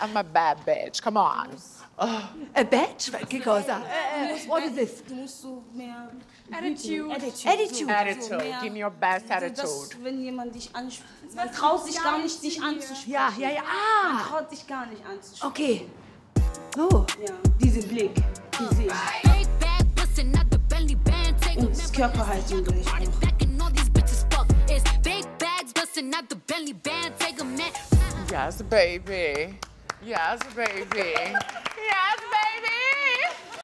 I'm a bad bitch. Come on. A badge? Che cosa? Eh, what is this? Du musst so mehr Attitude. Attitude. Attitude. Give me your best attitude. Dass, wenn jemand dich anspricht, man traut sich gar nicht, dich anzusprechen. Ja, ja, ja. Man Ah, traut sich gar nicht anzusprechen. okay. So. Ja, diese Blick, die sehe ich. Big bag bustin' out the belly band. Take a Und das Körperhaltung gleich noch. man. Yes, baby. Yes, baby. Yes, baby.